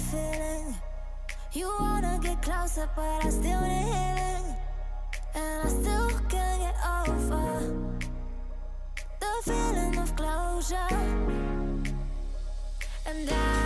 feeling. You wanna get closer, but I still need healing. And I still can't get over the feeling of closure. And I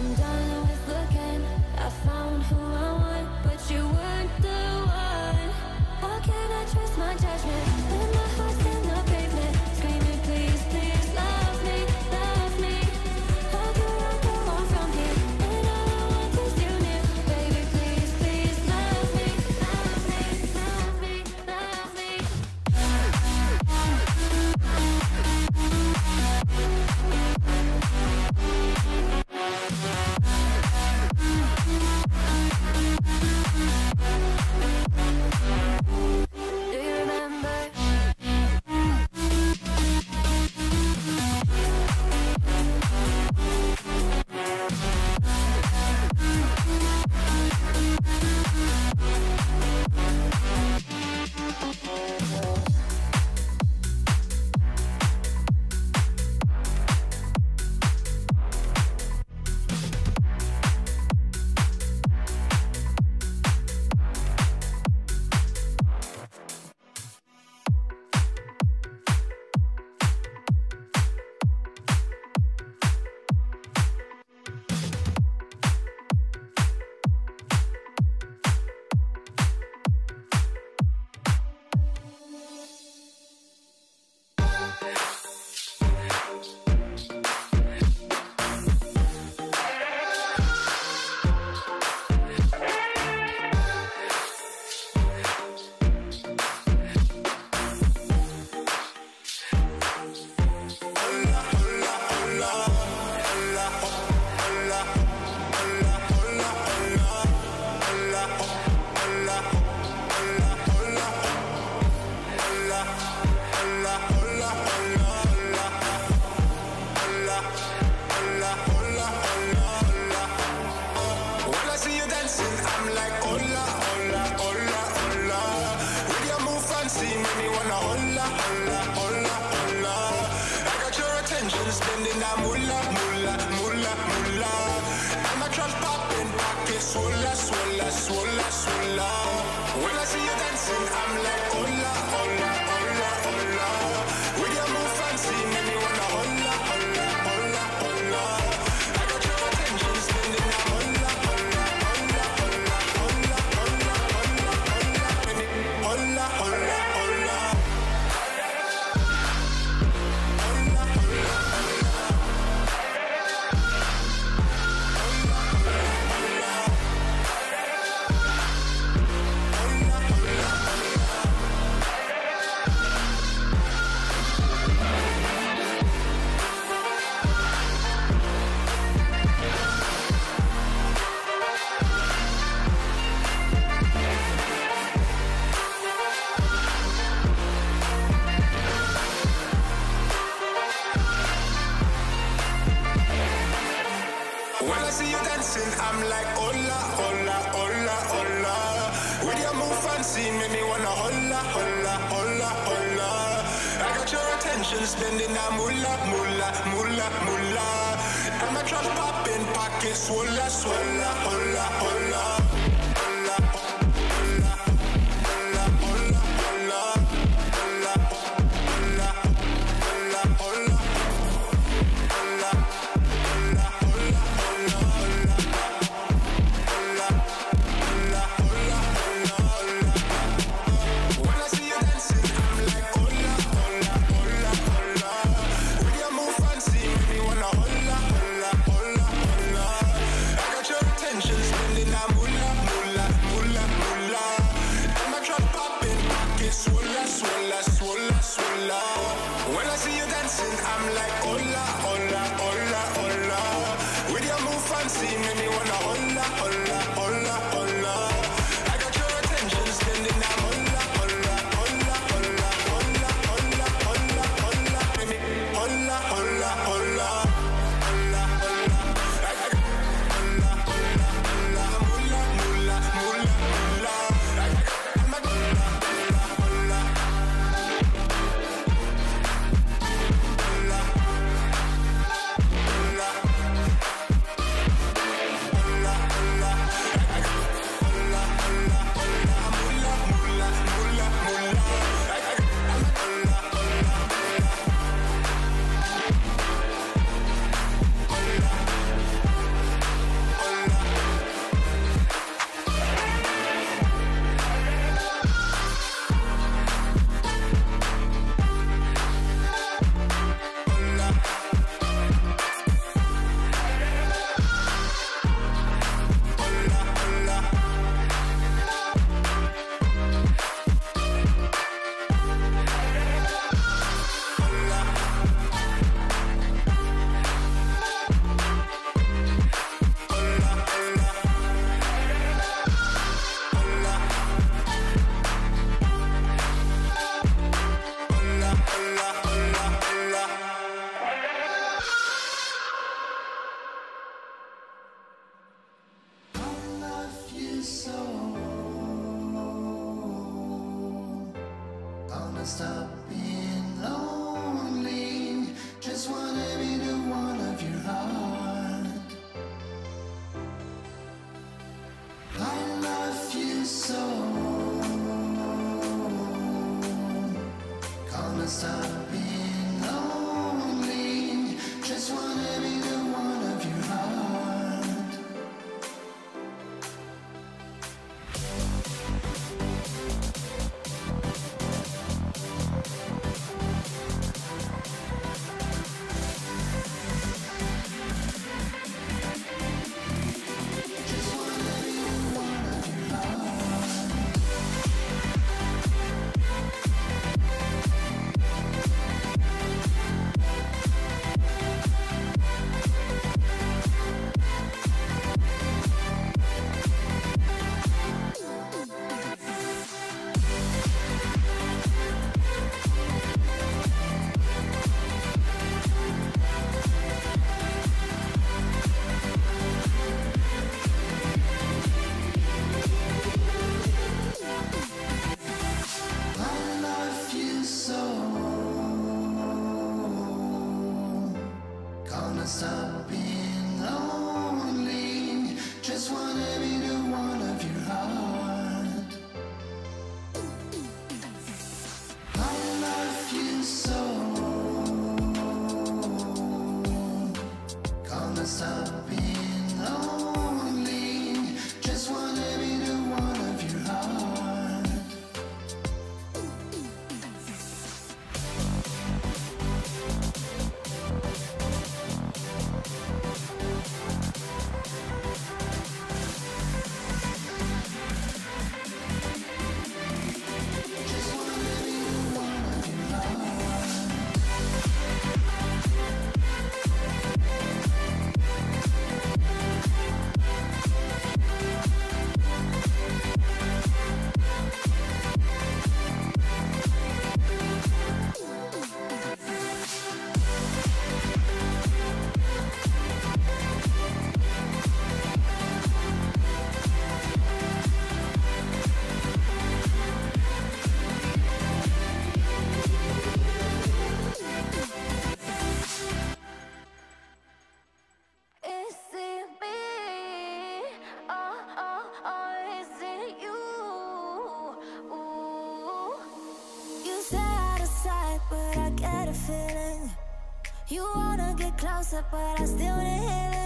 I'm done. Stop being closer, but I still healing.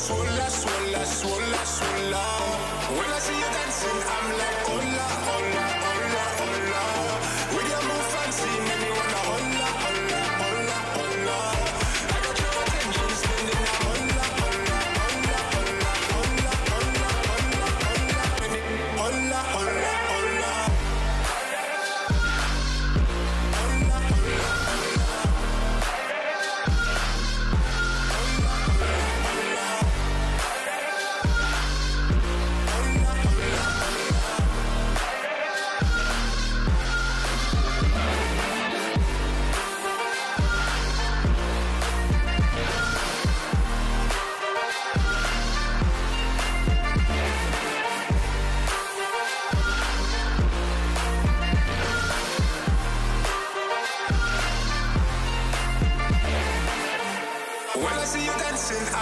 sola, sola, sola, sola. When I see you dancing,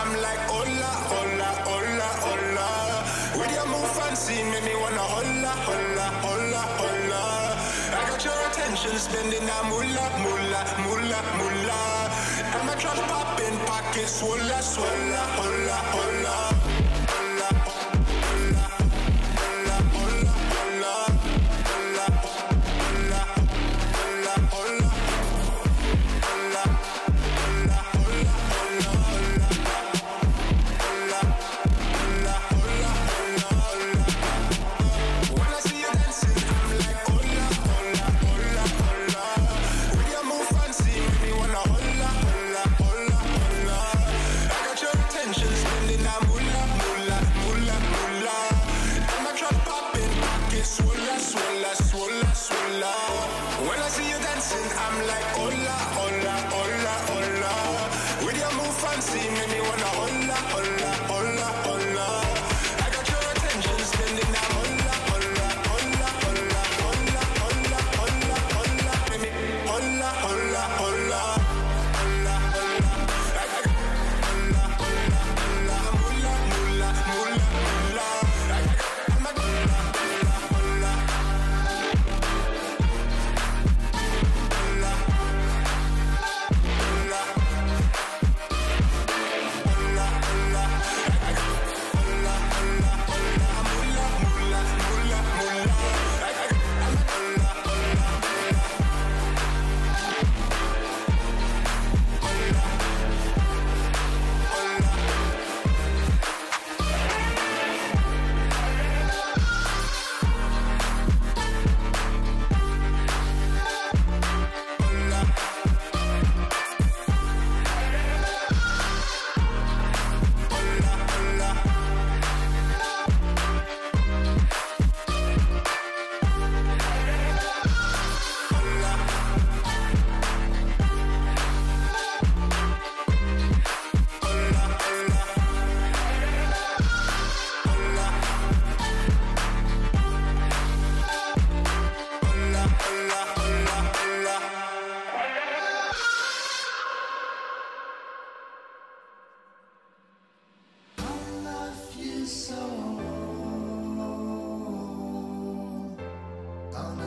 I'm like hola, hola, hola, hola. With your move fancy, make me wanna hola, hola, hola, hola. I got your attention, spending that moolah, moolah, moolah, moolah. And my trash popping pockets, swola, swola, hola, hola.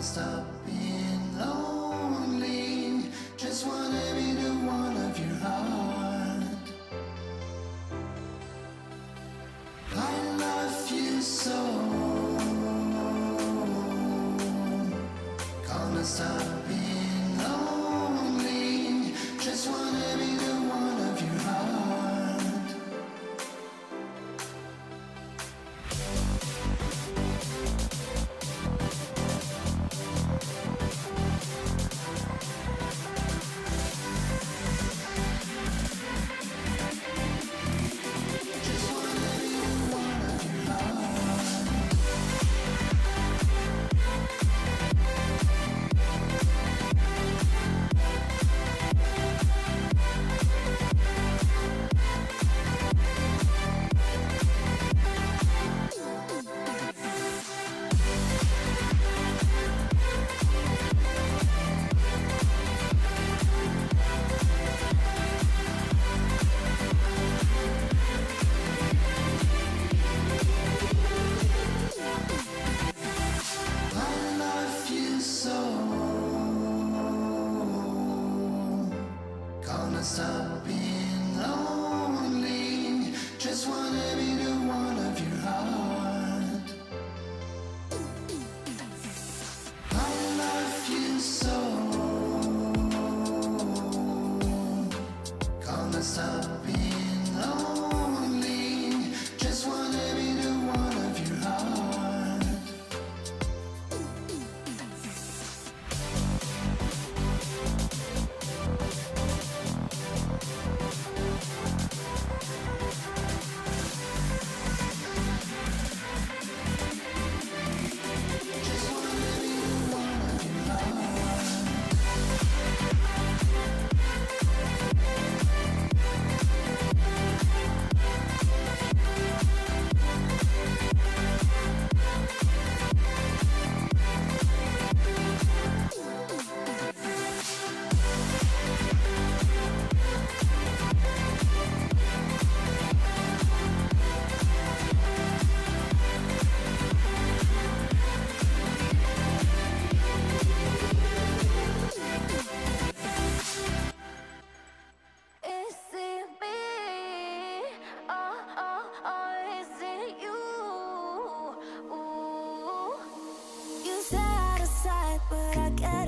stop being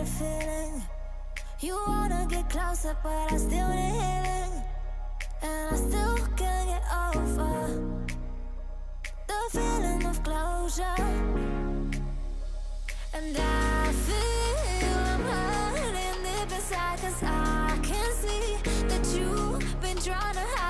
the feeling. You wanna get closer, but I still need healing. And I still can't get over the feeling of closure. And I feel I'm hurting deep inside, cause I can see that you've been trying to hide.